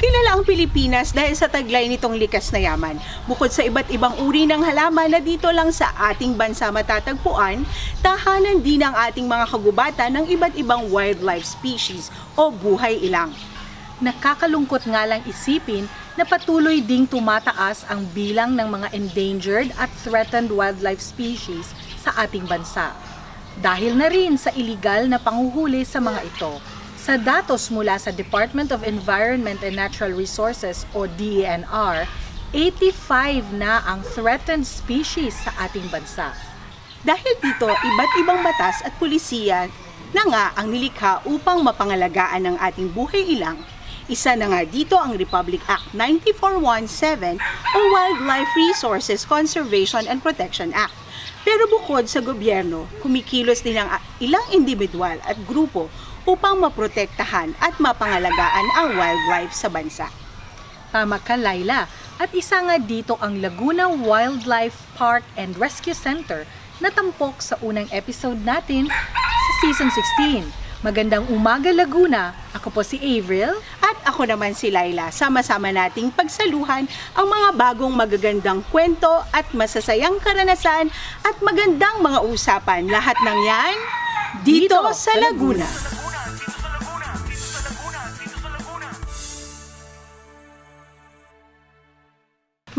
Kilala ang Pilipinas dahil sa taglay nitong likas na yaman. Bukod sa iba't ibang uri ng halaman na dito lang sa ating bansa matatagpuan, tahanan din ang ating mga kagubatan ng iba't ibang wildlife species o buhay ilang. Nakakalungkot nga lang isipin na patuloy ding tumataas ang bilang ng mga endangered at threatened wildlife species sa ating bansa. Dahil na rin sa illegal na panguhuli sa mga ito. Sa datos mula sa Department of Environment and Natural Resources o DENR, 85 na ang threatened species sa ating bansa. Dahil dito, iba't ibang batas at pulisiya na nga ang nilikha upang mapangalagaan ang ating buhay ilang isa na nga dito ang Republic Act 9417 o Wildlife Resources Conservation and Protection Act. Pero bukod sa gobyerno, kumikilos din ang ilang individual at grupo upang maprotektahan at mapangalagaan ang wildlife sa bansa. Tama ka, Laila. At isa nga dito ang Laguna Wildlife Park and Rescue Center na tampok sa unang episode natin sa Season 16 Magandang umaga Laguna. Ako po si Avril. At ako naman si Laila. Sama-sama nating pagsaluhan ang mga bagong magagandang kwento at masasayang karanasan at magandang mga usapan. Lahat ng yan dito, dito sa Laguna. Laguna.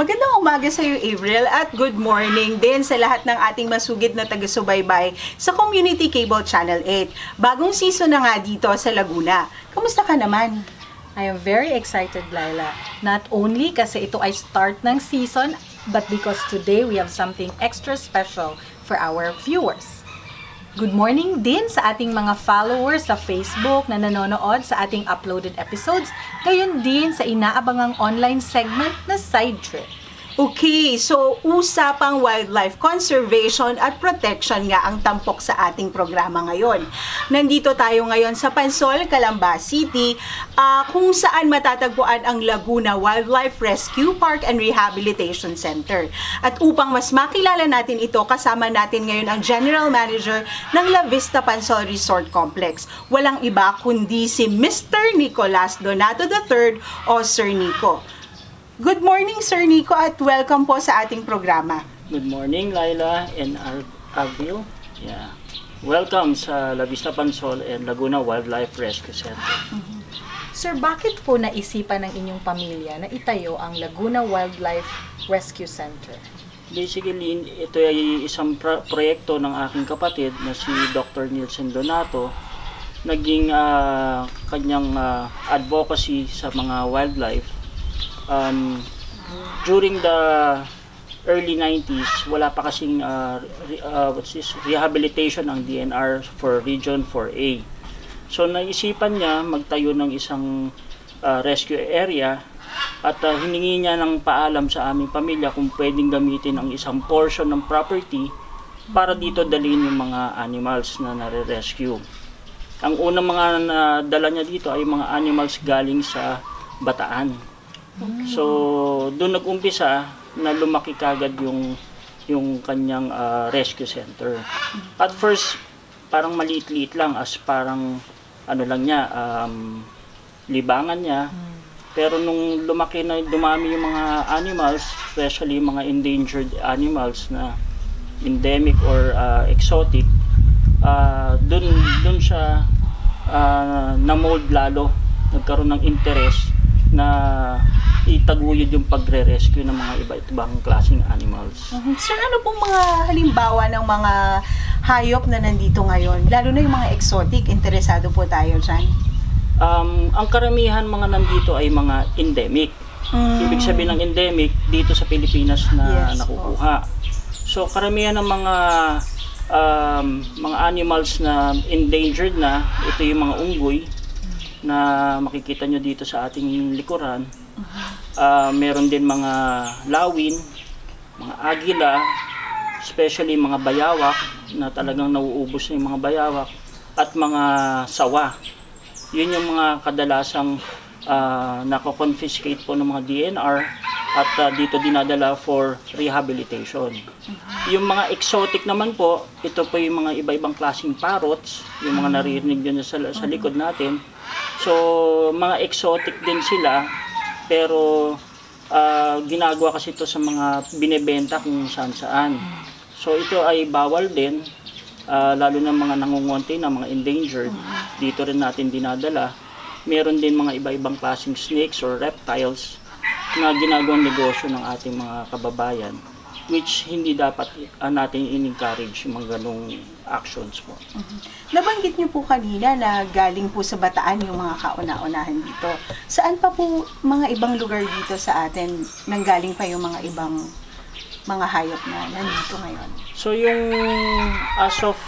Magandang umaga sa iyo, Avril, at good morning din sa lahat ng ating masugid na taga-subaybay sa Community Cable Channel 8. Bagong season na nga dito sa Laguna. Kamusta ka naman? I am very excited, Laila. Not only kasi ito ay start ng season, but because today we have something extra special for our viewers. Good morning din sa ating mga followers sa Facebook na nanonood sa ating uploaded episodes, gayon din sa inaabangang online segment na Side Trip. Okay, so usapang wildlife conservation at protection nga ang tampok sa ating programa ngayon. Nandito tayo ngayon sa Pansol, Calamba City, uh, kung saan matatagpuan ang Laguna Wildlife Rescue Park and Rehabilitation Center. At upang mas makilala natin ito, kasama natin ngayon ang General Manager ng La Vista Pansol Resort Complex. Walang iba kundi si Mr. Nicolas Donato III o Sir Nico. Good morning, Sir Nico, at welcome po sa ating programa. Good morning, Laila and Ar Arvil. Yeah. Welcome sa La Vista Pansol and Laguna Wildlife Rescue Center. Mm -hmm. Sir, bakit po naisipan ng inyong pamilya na itayo ang Laguna Wildlife Rescue Center? Basically, ito ay isang pro proyekto ng aking kapatid na si Dr. Nielsen Donato. Naging uh, kanyang uh, advocacy sa mga wildlife um, during the early 90s, wala pa kasing uh, re, uh, what's this, rehabilitation ang DNR for Region 4A. So naisipan niya magtayo ng isang uh, rescue area at uh, hiningi niya ng paalam sa aming pamilya kung pwedeng gamitin ang isang portion ng property para dito dalhin yung mga animals na nare-rescue. Ang unang mga nadala niya dito ay mga animals galing sa Bataan. So, doon nag-umpisa na lumaki kagad yung yung kanyang uh, rescue center. At first, parang maliit-liit lang as parang ano lang niya, um, libangan niya. Pero nung lumaki na dumami yung mga animals, especially mga endangered animals na endemic or uh, exotic, uh, dun, dun siya uh, na-mold lalo. Nagkaroon ng interest na itaguyod yung pagre-rescue ng mga iba't ibang klaseng animals. Mm-hmm. Sir, ano pong mga halimbawa ng mga hayop na nandito ngayon? Lalo na yung mga exotic, interesado po tayo dyan. Um, ang karamihan mga nandito ay mga endemic. Mm. Ibig sabihin ng endemic dito sa Pilipinas na yes, nakukuha. Po. So karamihan ng mga um, mga animals na endangered na, ito yung mga unggoy na makikita nyo dito sa ating likuran Uh, meron din mga lawin, mga agila, especially mga bayawak na talagang nauubos na yung mga bayawak at mga sawa. Yun yung mga kadalasang uh, nako-confiscate po ng mga DNR at uh, dito dinadala for rehabilitation. Yung mga exotic naman po, ito po yung mga iba-ibang klaseng parrots, yung mga naririnig nyo sa, sa likod natin. So, mga exotic din sila Pero ah, ginagawa kasi ito sa mga binebenta kung saan saan. So ito ay bawal din, ah, lalo na mga nangungonti na mga endangered. Dito rin natin dinadala. Meron din mga iba-ibang klaseng snakes or reptiles na ginagawang negosyo ng ating mga kababayan which hindi dapat ah, natin in-encourage yung mga ganong actions po. Nabanggit niyo po kanina na galing po sa Bataan yung mga kauna-unahan dito. Saan pa po mga ibang lugar dito sa atin nanggaling pa yung mga ibang mga hayop na nandito ngayon? So yung as of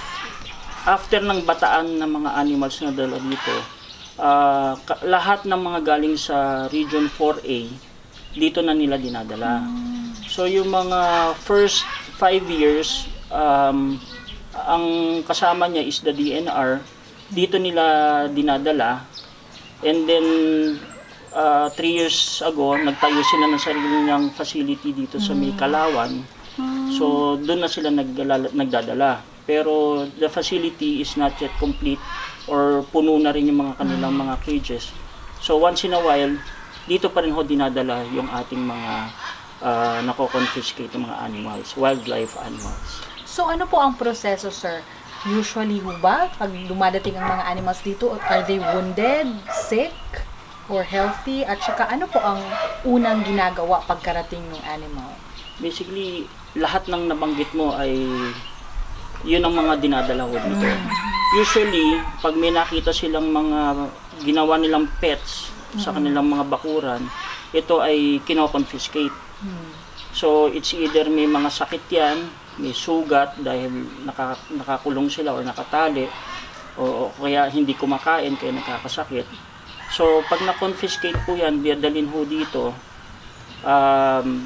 after ng bataan ng mga animals na dala dito, ka- lahat ng mga galing sa Region 4A, dito na nila dinadala. So yung mga first five years, um, ang kasama niya is the DNR, dito nila dinadala. And then, uh, three years ago, nagtayo sila ng sarili nilang facility dito sa may Kalawan. So, doon na sila nagdadala. Pero the facility is not yet complete or puno na rin yung mga kanilang mga cages. So, once in a while, dito pa rin ho dinadala yung ating mga uh, nako-confiscate mga animals, wildlife animals. So ano po ang proseso, sir? Usually ho ba, pag dumadating ang mga animals dito, are they wounded, sick, or healthy? At saka ano po ang unang ginagawa pagkarating ng animal? Basically, lahat ng nabanggit mo ay yun ang mga dinadala ko dito. Usually, pag may nakita silang mga ginawa nilang pets sa kanilang mga bakuran, ito ay kinoconfiscate. So, it's either may mga sakit yan, may sugat dahil naka, nakakulong sila or nakatali, o, o kaya hindi kumakain kaya nakakasakit. So, pag na-confiscate po yan, dalhin ho dito, um,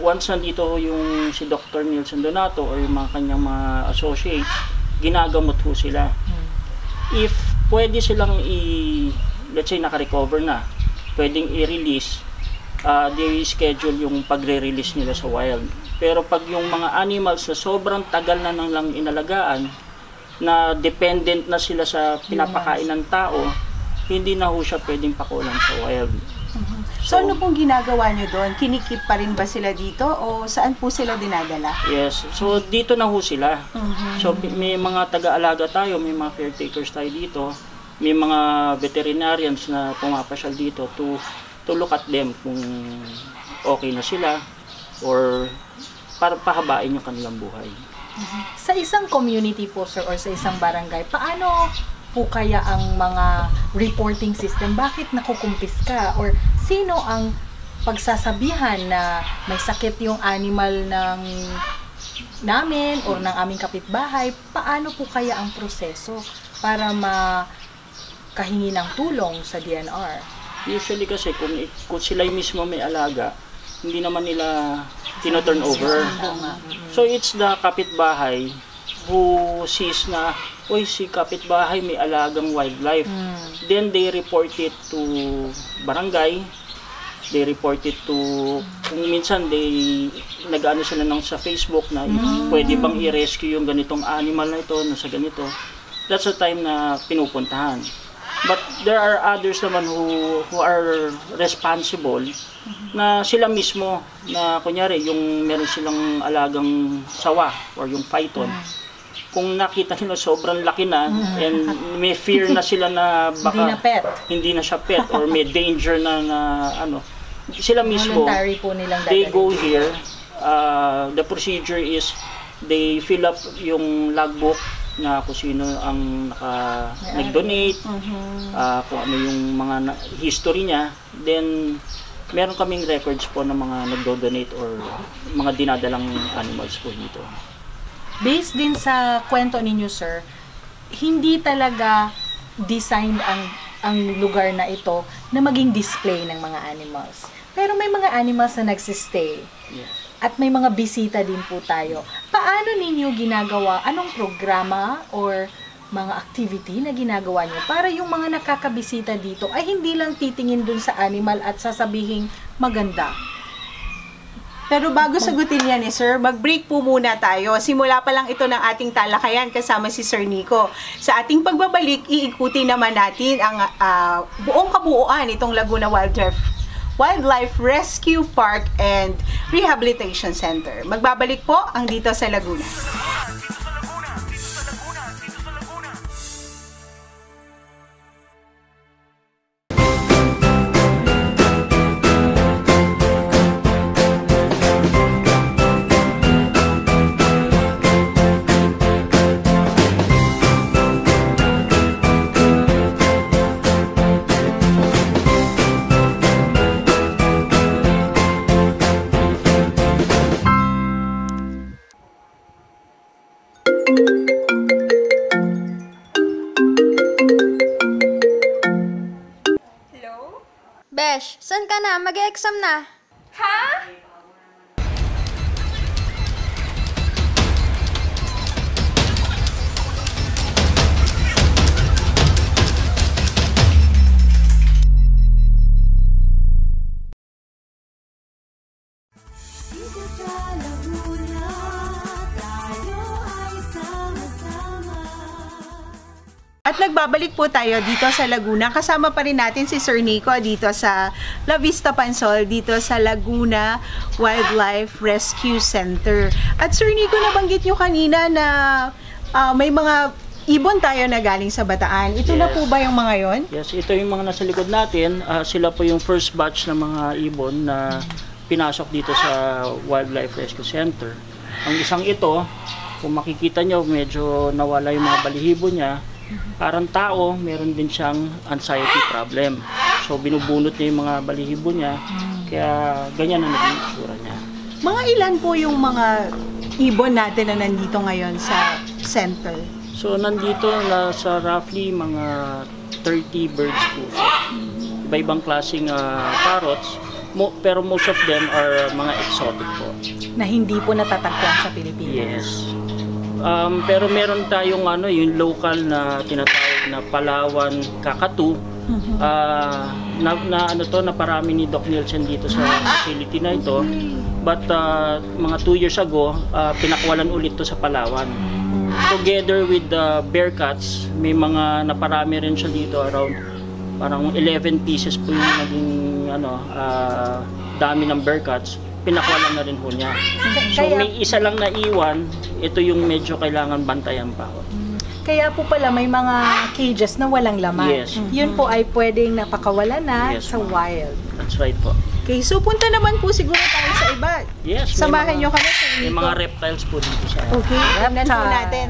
once nandito ho yung si Dr. Nielsen Donato or yung mga kanyang mga associates, ginagamot ho sila. If pwede silang i, let's say naka-recover na, pwedeng i-release, uh, they schedule yung pagre-release nila sa wild. Pero pag yung mga animals na sobrang tagal na nang lang inalagaan, na dependent na sila sa pinapakain ng tao, hindi na ho siya pwedeng pakulang sa wild. So, ano pong ginagawa niyo doon? Kinikip pa rin ba sila dito o saan po sila dinadala? Yes. So dito na ho sila. So pi- may mga taga-alaga tayo, may mga caretakers tayo dito, may mga veterinarians na pumapasyal dito to to look at them kung okay na sila or para pahabain yung kanilang buhay. Sa isang community po, sir, or sa isang barangay, paano po kaya ang mga reporting system? Bakit nakukumpis ka? Or sino ang pagsasabihan na may sakit yung animal ng namin or ng aming kapitbahay? Paano po kaya ang proseso para makahingi ng tulong sa DNR? Usually kasi kung, kung sila mismo may alaga, hindi naman nila tino-turn over. So it's the kapitbahay who sees na, uy, si kapitbahay may alagang wildlife. Then they report it to barangay. They report it to, kung minsan they, nag-ano sila ng sa Facebook na pwede bang i-rescue yung ganitong animal na ito, na sa ganito. That's the time na pinupuntahan. But there are others naman who, who are responsible na sila mismo na kunyari yung meron silang alagang sawa or yung python kung nakita nila sobrang laki na and may fear na sila na baka Hindi na pet. hindi na siya pet or may danger na na ano. Sila mismo po nilang they go here. Uh, the procedure is they fill up yung logbook na kung sino ang naka, nag-donate, ah, kung ano yung mga na- history niya, then meron kaming records po ng mga nagdo-donate or mga dinadalang animals po dito. Based din sa kwento ninyo, sir, hindi talaga designed ang ang lugar na ito na maging display ng mga animals. Pero may mga animals na nagsistay. Yes. At may mga bisita din po tayo. Paano ninyo ginagawa? Anong programa or mga activity na ginagawa niyo para yung mga nakakabisita dito ay hindi lang titingin dun sa animal at sasabihin maganda. Pero bago sagutin yan eh, sir, mag-break po muna tayo. Simula pa lang ito ng ating talakayan kasama si Sir Nico. Sa ating pagbabalik, iikuti naman natin ang ah, buong kabuuan itong Laguna Wildlife Wildlife Rescue Park and Rehabilitation Center. Magbabalik po ang dito sa Laguna. Besh, saan ka na? Mag-exam na. Dito At nagbabalik po tayo dito sa Laguna. Kasama pa rin natin si Sir Nico dito sa La Vista Pansol, dito sa Laguna Wildlife Rescue Center. At Sir Nico, nabanggit nyo kanina na ah, may mga ibon tayo na galing sa Bataan. Ito na Yes. po ba yung mga yon? Yes, ito yung mga nasa likod natin. Ah, sila po yung first batch ng mga ibon na pinasok dito sa Wildlife Rescue Center. Ang isang ito, kung makikita nyo, medyo nawala yung mga balihibo niya. Parang tao, meron din siyang anxiety problem. So, binubunot niya yung mga balihibo niya. Kaya, ganyan ang naging itsura niya. Mga ilan po yung mga ibon natin na nandito ngayon sa center? So, nandito na sa roughly mga 30 birds po. Iba-ibang klaseng ah, parrots. Mo, pero most of them are mga exotic po. na hindi po natatagpuan sa Pilipinas. Yes. Um, pero meron tayong ano, yung local na tinatawag na Palawan Kakatu. Ah, na, na ano to, na parami ni Doc Nielsen dito sa facility na ito. But ah, mga two years ago, ah, pinakwalan ulit to sa Palawan. Together with the bear cats, may mga naparami rin siya dito around parang 11 pieces po yung naging ano, ah, dami ng bear cats. Pinakwalan na rin po niya. So Kaya- may isa lang na iwan, ito yung medyo kailangan bantayan pa. Kaya po pala may mga cages na walang laman. Yes. Yun po ay pwedeng napakawalan na Yes, sa ma'am. wild. That's right po. Okay, so punta naman po siguro tayo sa iba. Yes. may Samahan mga- nyo kami sa May mga reptiles po dito sa Okay, tingnan po Reptile. natin.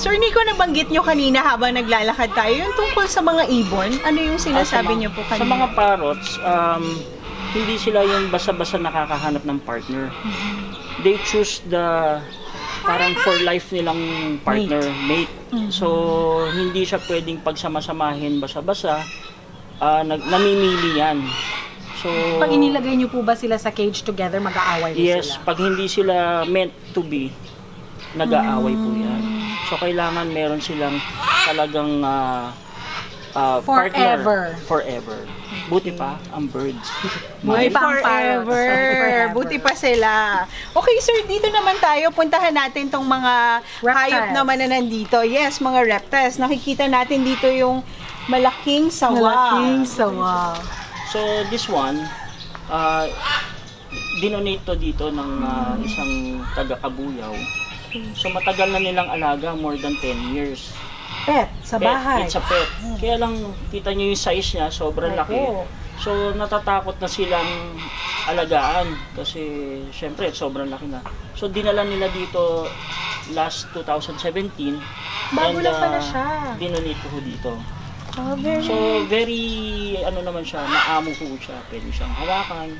Sir Nico, nabanggit nyo kanina habang naglalakad tayo, yung tungkol sa mga ibon, ano yung Ah, sa sinasabi mga- nyo po kanina? Sa mga parrots, um, hindi sila yung basa-basa nakakahanap ng partner. They choose the parang for life nilang partner, mate. So, hindi siya pwedeng pagsamasamahin basa-basa. Ah, nag namimili yan. So, Pag inilagay niyo po ba sila sa cage together, mag-aaway Yes, sila? pag hindi sila meant to be, nag-aaway po yan. So, kailangan meron silang talagang ah, ah, partner. Forever. Forever. Buti pa, ang birds. Buti pa ang forever. Forever. Buti pa sila. Okay, sir, dito naman tayo. Puntahan natin tong mga Reptiles. hayop naman na nandito. Yes, mga reptiles. Nakikita natin dito yung malaking sawa. Malaking sawa. So, this one, uh, dinonate to dito ng ah, isang taga-kabuyaw. So, matagal na nilang alaga, more than 10 years. Pet, sa Pet, bahay. It's a pet. Kaya lang, kita nyo yung size niya, sobrang laki. Opo. So, natatakot na silang alagaan kasi, syempre, sobrang laki na. So, dinala nila dito last 2017. Bago and, lang pala ah, siya. Dinonate ko dito. Oh, very So, very, ano naman siya, naamo po siya. Pwede siyang hawakan.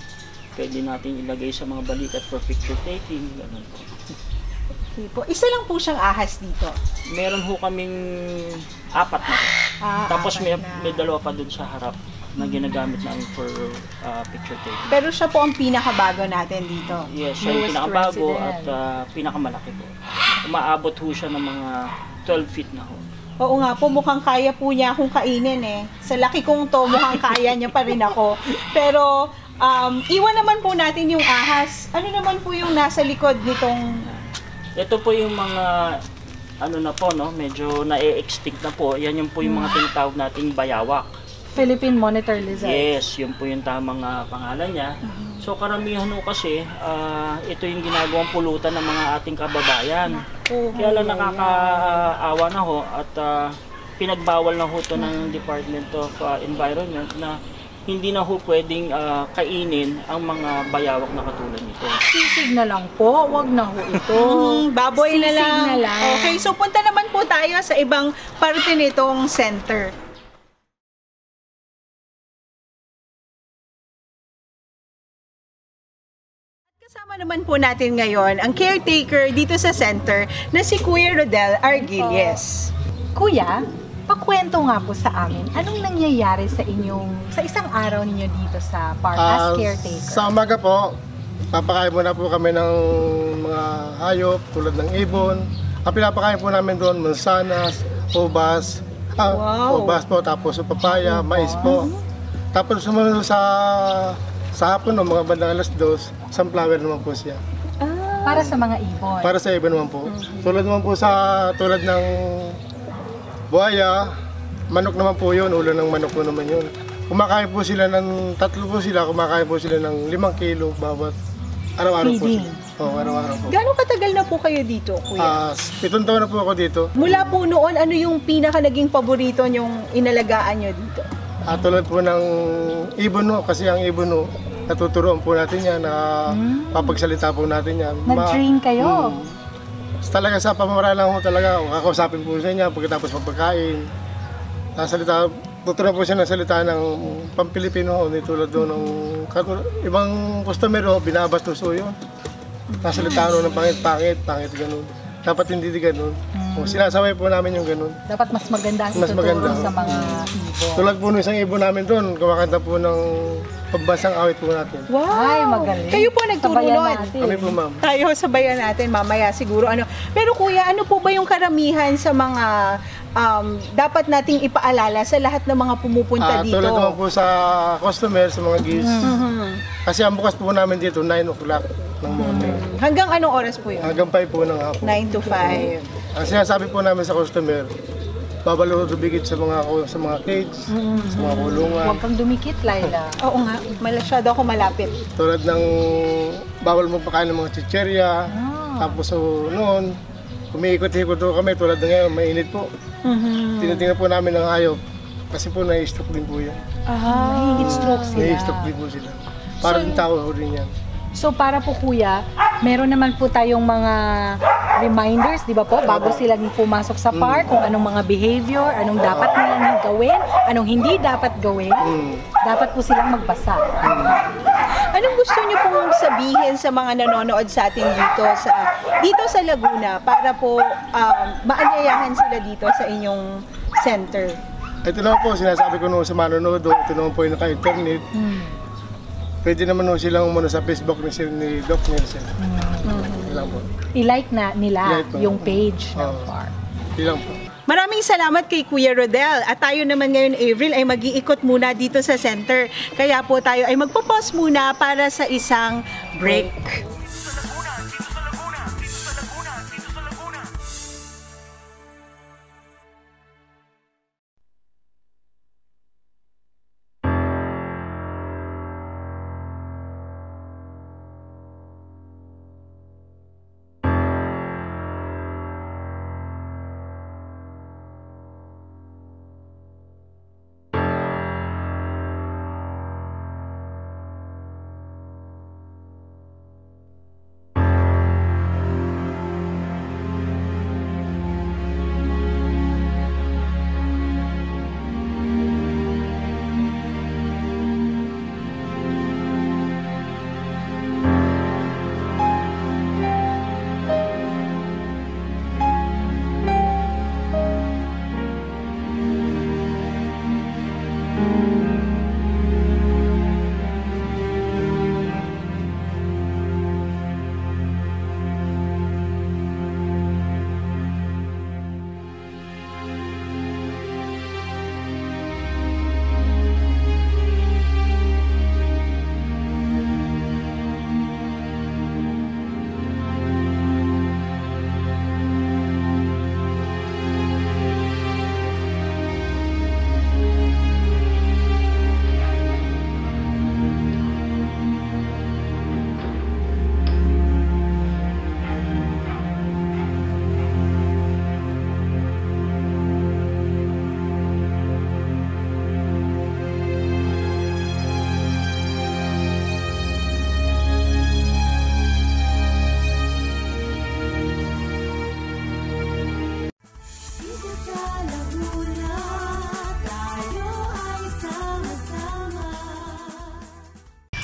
Pwede natin ilagay sa mga balikat for picture taking. Ganun po. Okay po. Isa lang po siyang ahas dito. Meron ho kaming apat na. Ah, Tapos apat may, na. may dalawa pa dun sa harap na ginagamit namin for uh, picture taking. Pero siya po ang pinakabago natin dito. Yes, siya yung pinakabago resident. at uh, pinakamalaki po. Umaabot ho siya ng mga 12 feet na ho. Oo nga po, mukhang kaya po niya akong kainin eh. Sa laki kong to, mukhang kaya niya pa rin ako. Pero, um, iwan naman po natin yung ahas. Ano naman po yung nasa likod nitong... Ito po yung mga ano na po, no? Medyo na-extinct na po. Yan yung po yung mga tinatawag nating bayawak. Philippine Monitor Lizard. Yes, yun po yung tamang ah, pangalan niya. So karamihan ho kasi, ah, ito yung ginagawang pulutan ng mga ating kababayan. Kaya lang nakakaawa na ho at ah, pinagbawal na ho to ng Department of ah, Environment na hindi na ho pwedeng ah, kainin ang mga bayawak na katulad nito. Sisig na lang po, wag na ho ito. Mm, baboy na Sisig lang. na lang. Okay, so punta naman po tayo sa ibang parte nitong center. Kasama naman po natin ngayon ang caretaker dito sa center na si Kuya Rodel Argilies. Kuya, pakwento nga po sa amin, anong nangyayari sa inyong, sa isang araw ninyo dito sa park as Ah, caretaker? Sa umaga po, papakain muna po kami ng mga hayop tulad ng ibon. Ang pinapakain po namin doon, mansanas, ubas, ah, Wow. ubas po, tapos papaya, mais po. Tapos sumunod sa sa hapon, no, mga bandang alas dos, sunflower naman po siya. Para sa mga ibon. Para sa ibon naman po. Tulad naman po sa, tulad ng buhaya, manok naman po yun, ulo ng manok po naman yun. Kumakain po sila ng, tatlo po sila, kumakain po sila ng limang kilo bawat araw-araw po sila. Oo, araw-araw po. Gano'ng katagal na po kayo dito, Kuya? Ah, pitong taon na po ako dito. Mula po noon, ano yung pinaka naging paborito yung inalagaan nyo dito? Ah, tulad po ng ibon no, kasi ang ibon no, natuturoan po natin yan, na papagsalita po natin yan. Ma- Nag-train kayo. Hmm. Talaga sa pamamaraan lang ho talaga, kakausapin po sa niya pagkatapos magpagkain. Nasalita, tuturuan po siya ng salita ng Pampilipino ho, ni tulad doon ng ibang customer ho, binabastos ho yun. Nasalita ho ng pangit-pangit, pangit ganun. Dapat hindi di ganun. O, sinasaway po namin yung ganun. Dapat mas maganda ang Mas maganda. sa mga ibon. Tulad po nung isang ibon namin doon, kumakanta po ng pambansang awit po natin. Wow! Ay, magaling. Kayo po nagturo Sabayan nun. natin. Kami po ma'am. Tayo sabayan natin mamaya siguro ano. Pero kuya, ano po ba yung karamihan sa mga um, dapat nating ipaalala sa lahat ng mga pumupunta Ah, dito? tulad naman po sa customer, sa mga guests. Mhm. Kasi ang bukas po namin dito, 9 o'clock ng morning. Hanggang anong oras po yun? Hanggang 5 po ng hapon. 9 to 5. Ang sinasabi po namin sa customer, babalo bigit sa mga sa mga cage, sa mga kulungan. Huwag kang dumikit, Laila. Oo nga, masyado ako malapit. Tulad ng bawal mo pakain ng mga chicherya. Tapos so, noon, umiikot-ikot po kami tulad ng ngayon, mainit po. Mhm. Tinitingnan po namin ng hayop. Kasi po nai-stroke din po yan. Ah. Heat stroke sila. Nai-stroke din po sila. Para din tao ho rin yan. So para po kuya, meron naman po tayong mga reminders, di ba po, bago sila pumasok sa park, kung anong mga behavior, anong dapat nilang gawin, anong hindi dapat gawin, Mm. dapat po silang magbasa. Anong gusto niyo pong sabihin sa mga nanonood sa atin dito sa dito sa Laguna para po um, maanyayahan sila dito sa inyong center? Ito naman po, sinasabi ko nung sa manonood, oh, ito naman po yung naka-internet. Pwede naman po silang umano sa Facebook ni, ni Doc Nielsen. Lang po. I-like na nila Like yung page ng Oo. park. Yun lang po. Maraming salamat kay Kuya Rodel. At tayo naman ngayon, Avril, ay mag-iikot muna dito sa center. Kaya po tayo ay magpo-pause muna para sa isang break.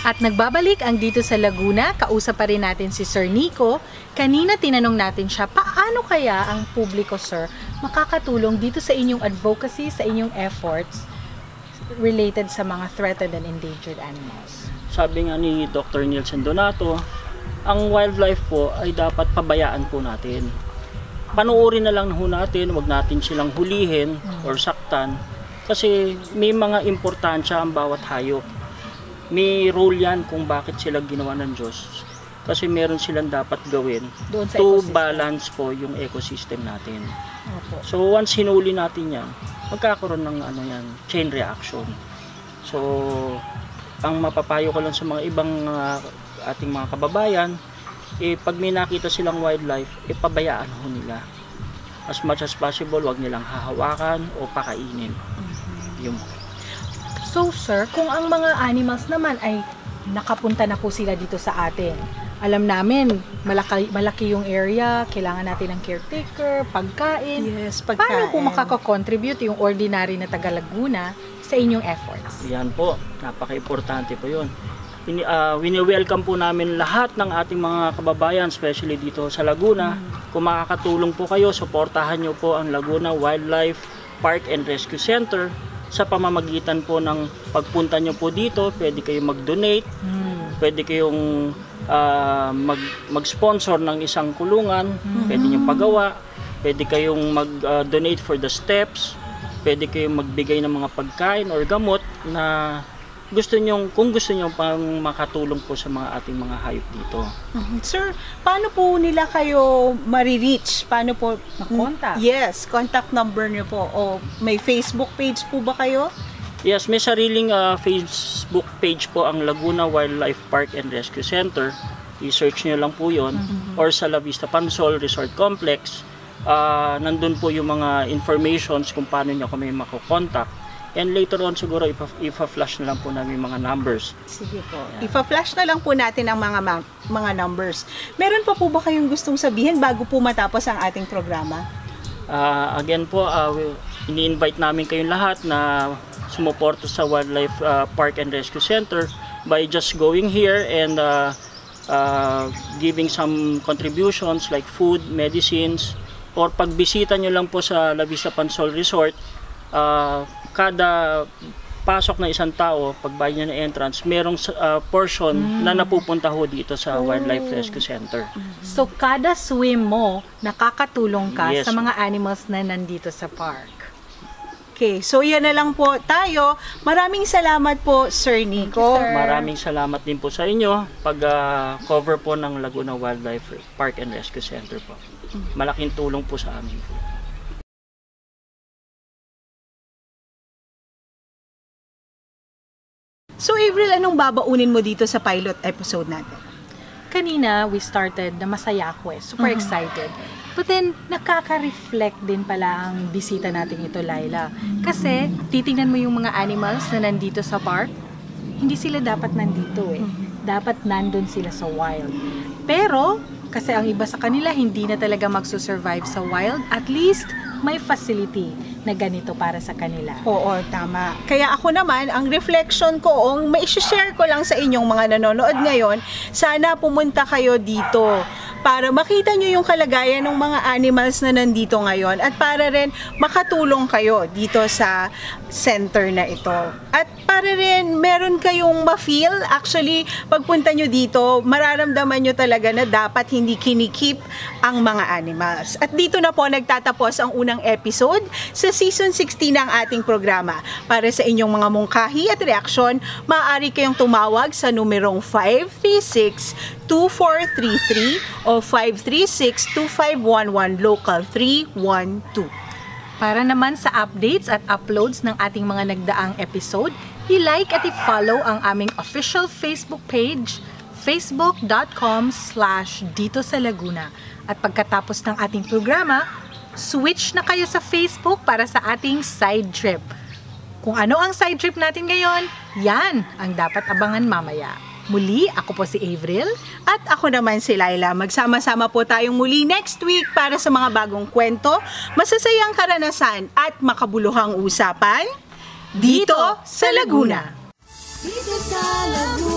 At nagbabalik ang dito sa Laguna, kausap pa rin natin si Sir Nico. Kanina tinanong natin siya, paano kaya ang publiko, sir, makakatulong dito sa inyong advocacy, sa inyong efforts related sa mga threatened and endangered animals? Sabi nga ni Dr. Nielsen Donato, ang wildlife po ay dapat pabayaan po natin. Panuorin na lang ho natin, wag natin silang hulihin or saktan kasi may mga importansya ang bawat hayop. May role yan kung bakit sila ginawa ng Diyos. Kasi meron silang dapat gawin Doon sa to ecosystem. balance po yung ecosystem natin. Opo. So once hinuli natin yan, magkakaroon ng ano yan, chain reaction. So ang mapapayo ko lang sa mga ibang ah, ating mga kababayan, eh pag may nakita silang wildlife, eh pabayaan ho nila. As much as possible, wag nilang hahawakan o pakainin. Yung So sir, kung ang mga animals naman ay nakapunta na po sila dito sa atin, alam namin, malaki, malaki yung area, kailangan natin ng caretaker, pagkain. Yes, Paano po makakakontribute yung ordinary na taga Laguna sa inyong efforts? Yan po, napaka-importante po yun. Ini, ah, wini-welcome po namin lahat ng ating mga kababayan, especially dito sa Laguna. Kung makakatulong po kayo, suportahan nyo po ang Laguna Wildlife Park and Rescue Center. Sa pamamagitan po ng pagpunta nyo po dito, pwede kayong mag-donate, Hmm. pwede kayong ah, mag, mag-sponsor ng isang kulungan, pwede nyo pagawa, pwede kayong mag-donate for the steps, pwede kayong magbigay ng mga pagkain or gamot na gusto nyo, kung gusto nyo pang makatulong po sa mga ating mga hayop dito. Mhm. Sir, paano po nila kayo marireach? Paano po? Ma-contact? Yes, contact number niyo po. O may Facebook page po ba kayo? Yes, may sariling ah, Facebook page po ang Laguna Wildlife Park and Rescue Center. I-search nyo lang po yon Or sa La Vista Pansol Resort Complex. Ah, nandun po yung mga informations kung paano nyo kami makokontakt. And later on siguro ipa- ipa-flash na lang po namin yung mga numbers. Sige po. Ipa-flash na lang po natin ang mga mga numbers. Meron pa po ba kayong gustong sabihin bago po matapos ang ating programa? Ah, again po, we- ini-invite namin kayong lahat na sumuporta sa Wildlife ah, Park and Rescue Center by just going here and ah, ah, giving some contributions like food, medicines, or pagbisita nyo lang po sa La Vista Pansol Resort, ah, kada pasok na isang tao, pagbayad niya ng entrance, merong ah, portion na napupunta ho dito sa Wildlife Rescue Center. So kada swim mo, nakakatulong ka Yes. sa mga animals na nandito sa park. Okay, so yan na lang po tayo. Maraming salamat po, Sir Nico. Maraming salamat din po sa inyo pag ah, cover po ng Laguna Wildlife Park and Rescue Center po. Malaking tulong po sa amin po. So, Avril, anong babaunin mo dito sa pilot episode natin? Kanina, we started na masaya ako eh. Super excited. But then, nakaka-reflect din pala ang bisita natin ito, Laila. Kasi, titingnan mo yung mga animals na nandito sa park, hindi sila dapat nandito eh. Dapat nandun sila sa wild. Pero, kasi ang iba sa kanila hindi na talaga magsusurvive sa wild, at least may facility na ganito para sa kanila. Oo, tama. Kaya ako naman, ang reflection ko, ang mai-share ko lang sa inyong mga nanonood ngayon, sana pumunta kayo dito para makita nyo yung kalagayan ng mga animals na nandito ngayon at para rin makatulong kayo dito sa center na ito. At para rin meron kayong ma-feel, actually, pagpunta nyo dito, mararamdaman nyo talaga na dapat hindi kinikip ang mga animals. At dito na po nagtatapos ang unang episode sa season 16 ng ating programa. Para sa inyong mga mungkahi at reaksyon, maaari kayong tumawag sa numerong 536-2433 o 536-2511 local 312. Para naman sa updates at uploads ng ating mga nagdaang episode, i-like at i-follow ang aming official Facebook page, facebook.com slash dito sa Laguna. At pagkatapos ng ating programa, switch na kayo sa Facebook para sa ating side trip. Kung ano ang side trip natin ngayon, yan ang dapat abangan mamaya. Muli, ako po si Avril. At ako naman si Laila. Magsama-sama po tayong muli next week para sa mga bagong kwento, masasayang karanasan at makabuluhang usapan dito sa Laguna. Dito sa Laguna